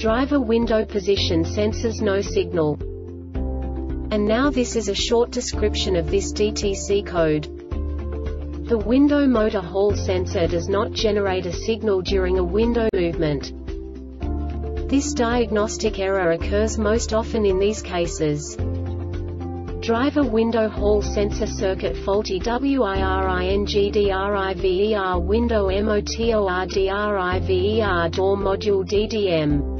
Driver window position sensors no signal. And now this is a short description of this DTC code. The window motor hall sensor does not generate a signal during a window movement. This diagnostic error occurs most often in these cases. Driver window hall sensor circuit faulty WIRINGDRIVER window MOTORDRIVER door module DDM